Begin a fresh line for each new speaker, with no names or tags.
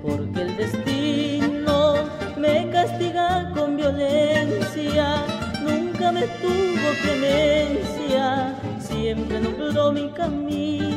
Porque el destino me castiga con violencia, nunca me tuvo clemencia, siempre nubló mi camino.